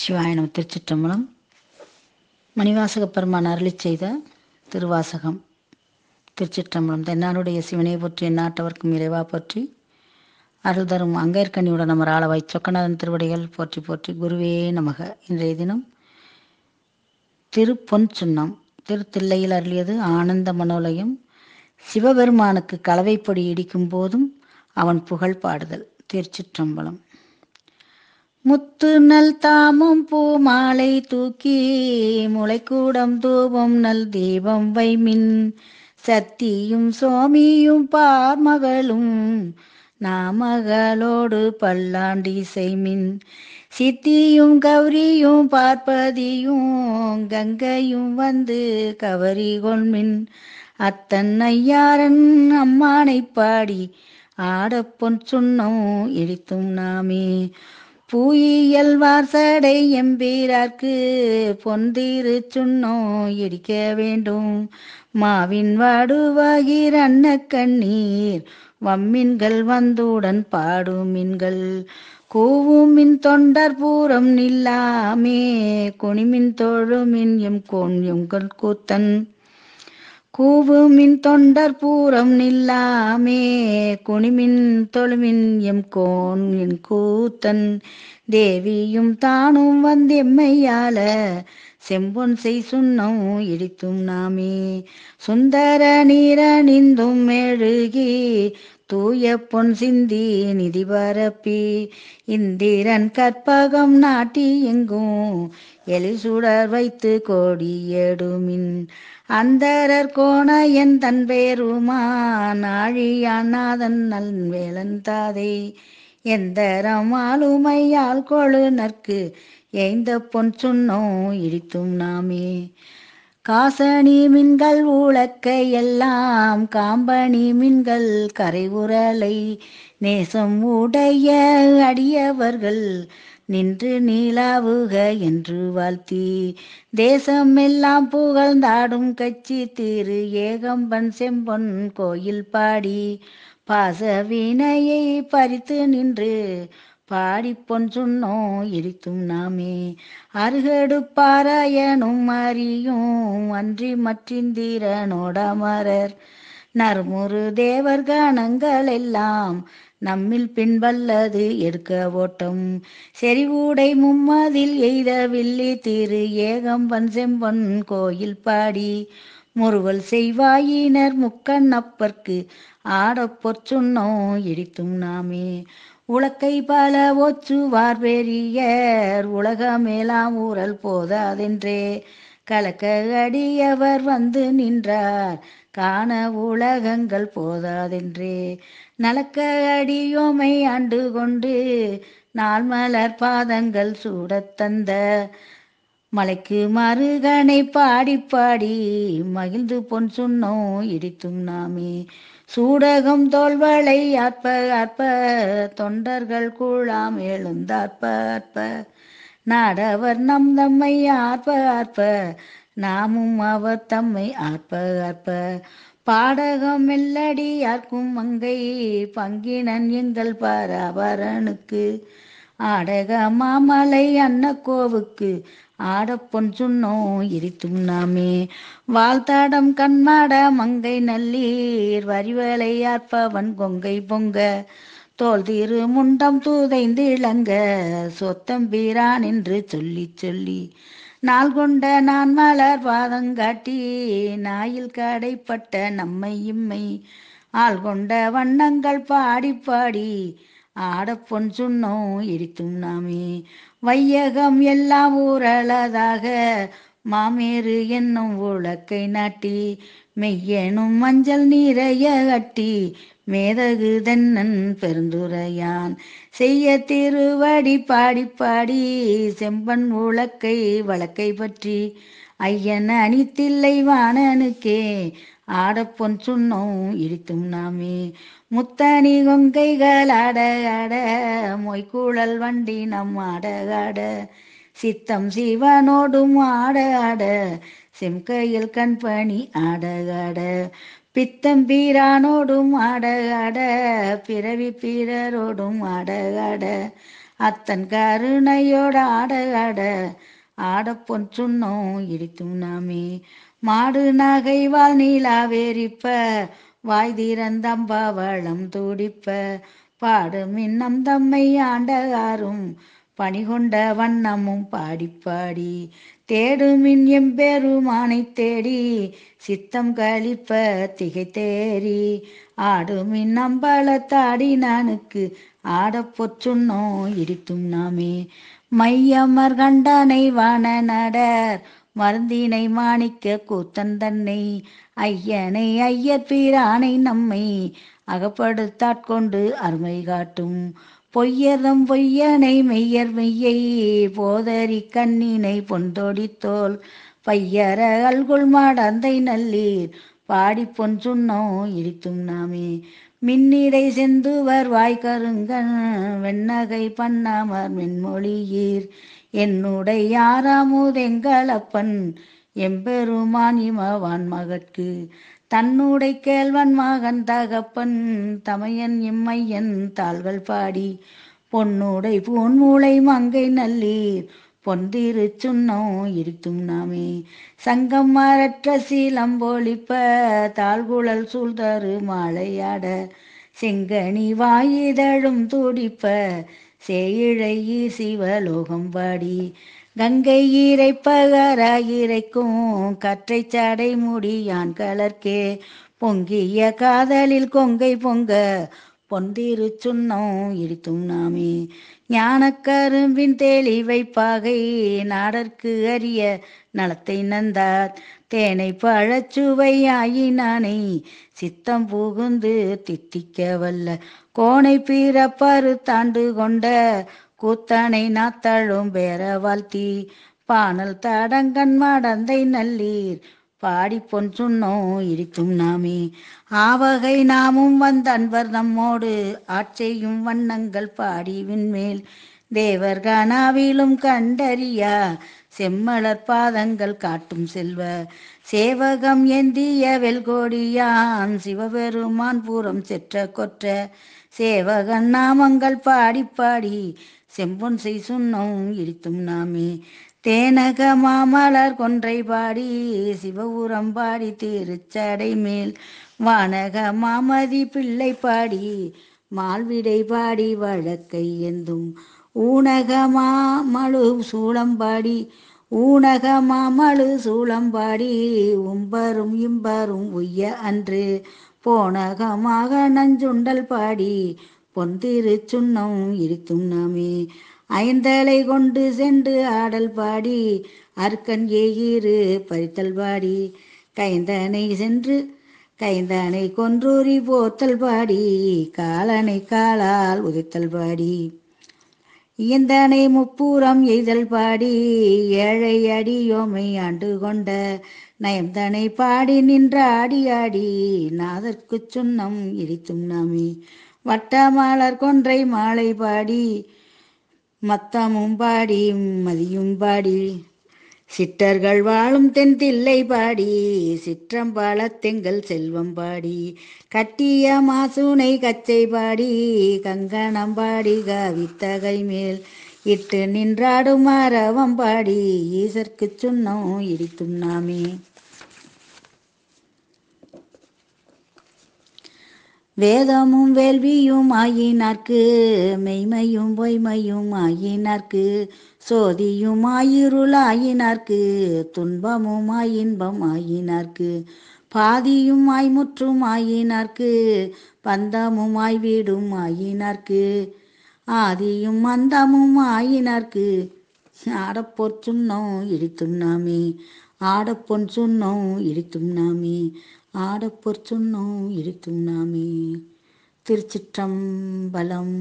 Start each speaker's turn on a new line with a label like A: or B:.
A: சிவாயனம் திருச்சிற்றம்பலம். மணிவாசக பெருமான் அருளி செய்த திருவாசகம். திருச்சிற்றம்பலம். தென்னாடுடைய சிவனை போற்றி எந்நாட்டவர்க்கும் இறைவா போற்றி. அருள் தரும் அங்கேற்கனியுடன் நம்ம ஆளவாய் சொக்கநாதன் திருவடிகள் போற்றி போற்றி. குருவே நமக. இன்றைய தினம் திருப்பொன் சுண்ணம் திருத்தில்லையில் அருளியது ஆனந்த மனோலயம். சிவபெருமானுக்கு கலவைப்பொடி இடிக்கும் போதும் அவன் புகழ் பாடுதல். திருச்சிற்றம்பலம். முத்து நல் தாமும் பூ மாலை தூக்கி முளைக்கூடம் தூபம் நல் தீபம் வைமின். சத்தியும் சோமியும் பார்மகளும் நாமகளோடு பல்லாண்டி செய்மின். சித்தியும் கௌரியும் பார்ப்பதியும் கங்கையும் வந்து கவரி கொள்மின். அத்தன் ஐயாரன் அம்மானை பாடி ஆடப்பொன் சுண்ணம் இடித்தும் நாமே. பூயியல் வார்சடை எம்பீரார்க்கு பொந்திரு சுண்ணோ இடிக்க வேண்டும். மாவின் வாடுவாகிர் அன்ன கண்ணீர் வம்மின்கள் வந்துடன் பாடும் மின்கள். கூவும் மின் தொண்டர் பூரம் நில்லாமே குனிமின் தொழுமின் எம் கோன் எங்கள் கூத்தன். கூவுமின் தொண்டர் பூரம் நில்லாமே குனிமின் தொழுமின் எம் கோன் என் கூத்தன். தேவியும் தானும் வந்தெம்மையால செம்பொன் செய் சுண்ணம் இடித்தும் நாமே. சுந்தர நீரணிந்தும் மெழுகி தூய பொன் சிந்தி நிதி பரப்பி. இந்திரன் கற்பகம் நாட்டி எங்கும் எலிசுடர் வைத்து கோடி எடுமின். அந்தரர் கோண என் தன் பேருமான் ஆழியானாதன் நல் வேலன் தாதை. எந்தரம் ஆளுமையால் கொழு நற்கு எய்ந்த பொன் சுண்ணம் இடித்தும் நாமே. காசணி மின்கள் ஊழக்கை எல்லாம் காம்பணி மின்கள் கரை உரலை நேசம் உடைய அடியவர்கள் நின்று நீலாவுக என்று வாழ்த்தி. தேசம் எல்லாம் புகழ்ந்தாடும் கட்சி திரு ஏகம்பன் செம்பொன் கோயில் பாடி. பாச வினையை பறித்து நின்று பாடி பொன் சுண்ணோம் நாமே. அருகடு பாராயணும் அறியும் அன்றி மற்றிந்திரனோடமரர் நர்முரு தேவர் கணங்கள் எல்லாம் நம்மில் பின்பல்லது எடுக்க ஓட்டம். செறிவூடை மும்மதில் எய்த வில்லி திரு ஏகம்பன் செம்பன் கோயில் பாடி. முறுவல் செய்வாயினர் முக்கண்ணப்பர்க்கு ஆடப்பொற் சொன்னோம் இடித்தும் நாமே. உலக்கை பல ஒற்றுவார் பெரியர் உலகமேலாம் ஊரல் போதாதென்றே. கலக்க அடியவர் வந்து நின்றார் காண உலகங்கள் போதாதென்றே. நலக்க அடியோமை ஆண்டு கொண்டு நாள் மலர் பாதங்கள் சூடத் தந்த மலைக்கு மருகனை பாடி பாடி மகிழ்ந்து பொன் சுண்ணோம் இடித்தும் நாமே. சூடகம் தோல்வளை அற்ப அற்ப தொண்டர்கள் கூழாம் எழுந்த அற்ப நாடவர் நம் தம்மை ஆற்ப ஆற்ப நாமும் அவர் தம்மை ஆற்ப ஆற்ப பாடகம் மெல்லடி யார்க்கும் மங்கை பங்கினன் எங்கள் பராபரனுக்கு. ஆடக மாமலை அன்னக்கோவுக்கு. ஆடப்பொன் சுண்ணோம் இரித்தும் நாமே. வாழ்த்தாடம் கண்மாட மங்கை நல்லீர் வரிவலை ஆற்பவன் கொங்கை பொங்க. தோல் தீரு முண்டம் தூதைந்து இளங்க சொத்தம்பீரான் என்று சொல்லி சொல்லி. நாள் கொண்ட நான் மலர் பாதங்காட்டி நாயில் கடைப்பட்ட நம்மை இம்மை. ஆள் கொண்ட வண்ணங்கள் பாடி பாடி ஆடப்பொன் சுண்ணோம் இடித்தும் நாமே. வையகம் எல்லாம் ஊரளதாக. மாமேறு என்னும் உலக்கை நாட்டி மெய்யெனும் மஞ்சள் நீரைய கட்டி மேதகு தென்னன் பெருந்துரையான். செய்ய திருவடி பாடி பாடி செம்பன் உலக்கை வழக்கை பற்றி ஐயன் அணித்தில்லை வாணனுக்கே. ஆடப்பொன் சுண்ணோம் இடித்தும் நாமே. முத்தணி கொங்கைகள் ஆட ஆட மொய்கூழல் வண்டி நம் ஆட ஆட. சித்தம் சிவனோடும் ஆட ஆட. செம்கையில் கண்பணி ஆட ஆட. பித்தம் பீரானோடும் ஆட ஆட. பிறவி பீரரோடும் ஆட ஆட. அத்தன் கருணையோட ஆட ஆட. ஆடப்பொன் பொன் சுண்ணோம் இடித்தும் நாமே. மாடு நகை வாழ் நீலாவேரிப்ப வாய் திறந்தம்பாவளம் துடிப்ப. பாடு மின்னம் தம்மை ஆண்டகாரும் பணிகொண்ட வண்ணமும் பாடி பாடி தேடுமின் எம்பெருமானை தேடி சித்தம் கழிப்ப திகை தேறி. ஆடுமின் நம்பளத்தாடி நானுக்கு ஆட பொற்றுண்ணோ இடித்தும் நாமே. மையமர் கண்டனை வான நடர் மருந்தினை மாணிக்க கூத்தன் தன்னை ஐயனை ஐயர் பீரானை நம்மை அகப்படுத்தாட்கொண்டு அருமை காட்டும். பொய்யதம் பொய்யனை மெய்யர் மெய்யை போதரி கண்ணினை பொந்தொடித்தோல் பையர அல்குள் மாடந்தை நல்லீர் பாடி பொன் சுண்ணோ இடித்தும் நாமே. மின்னிடை செந்துவர் வாய் வெண்ணகை பண்ணாமர் மின்மொழியீர். என்னுடைய யாராமுதெங்களப்பன் எம்பெருமான் இமவான் மகற்கு. தன்னுடை கேள்வன் மகன் தகப்பன் தமையன் இம்மையன் தாள்கள் பாடி. பொன்னுடை பூன்மூளை மங்கை நல்லீர். பொந்திரு சுண்ணம் இருத்தும் நாமே. சங்கம் மரற்ற சீலம்போலிப்ப தாழ்குழல் சூழ்தரு மாலையாட. செங்கனி வாயிதழும் துடிப்ப சேயிழை சிவலோகம் பாடி கங்கை ஈரைப்பகராயிரைக்கும் கற்றை சடை முடியான் கலர்க்கே. பொங்கிய காதலில் கொங்கை பொங்க பொந்திரு சுண்ணம் இடித்தும் நாமே. ஞானக்கரும்பின் தெளிவை பாகை நாடற்கு அறிய நலத்தை நந்தார். தேனை பழச்சுவையாயினானை சித்தம் புகுந்து தித்திக்க வல்ல. கோணை பிறப்பரு தாண்டு கொண்ட கூத்தனை நாத்தழும் பேர வாழ்த்தி. பானல் தடங்கண் மடந்தை நல்லீர் பாடி பொன் சொன்னோம் இருக்கும் நாமே. ஆவகை நாமும் வந்த அன்பர் நம்மோடு ஆட்செய்யும் வண்ணங்கள் பாடி விண்மேல் தேவர் கனாவிலும் கண்டறியா செம்மலர் பாதங்கள் காட்டும் செல்வ. சேவகம் ஏந்திய வெல்கோடியான் சிவபெருமான் பூரம் செற்ற கொற்ற. சேவகன் நாமங்கள் பாடி பாடி செம்பொன் செய் சுண்ணம் இடித்தும் நாமே. தேனக மாமலர் கொன்றை பாடி சிவபுரம் பாடி திருச்சடை மேல். வானக மாமதி பிள்ளை பாடி மால்விடை பாடி வழக்கை எந்தும். ஊனக மாமழு சூளம்பாடி ஊனக மாமழு சூளம்பாடி உம்பரும் இம்பரும் உய்ய அன்று. போனகமாக நஞ்சுண்டல் பாடி பொந்திரு சுண்ணம் இருத்தும் நாமே. ஐந்தலை கொண்டு சென்று ஆடல் பாடி அர்க்கன் ஏயிரு பறித்தல் பாடி. கைந்தனை சென்று கைந்தனை கொன்றூரி போத்தல் பாடி காலனை காலால் உதைத்தல் பாடி. இயந்தனை முப்பூரம் எய்தல் பாடி ஏழை அடியோமை ஆண்டு கொண்ட நயந்தனை பாடி நின்ற ஆடி ஆடி நாதற்கு சுண்ணம் இடித்தும் நாமி. வட்ட மாலர் கொன்றை மாலை பாடி மத்தமும் பாடி மதியும் பாடி. சிட்டர்கள் வாழும் தென் தில்லை பாடி. சிற்றம்பாளத்தெங்கள் செல்வம் பாடி. கட்டிய மாசூனை கச்சை பாடி. கங்கணம் பாடி கவித்தகை மேல். இட்டு நின்றாடும் மரவம் பாடி. ஈசர்க்குச் சுண்ணம் இடித்தும் நாமே. வேதமும் வேள்வியும் ஆயினார்க்கு மெய்மையும் பொய்மையும் ஆயினார்க்கு சோதியும் ஆயிருள் ஆயினார்க்கு துன்பமும் ஆயின்பம் ஆயினார்க்கு பாதியும் ஆய்முற்றும் ஆயினார்க்கு பந்தமும் ஆய்வீடும் ஆயினார்க்கு ஆதியும் அந்தமும் ஆயினார்க்கு. ஆடப்போர் சுண்ணம் இடித்தும் நாமே. ஆடப்பொன் சுண்ணம் இடித்தும் நாமே. ஆடப்பொற் சொன்னோம் இருக்கும் நாமே. திருச்சிற்றம்பலம்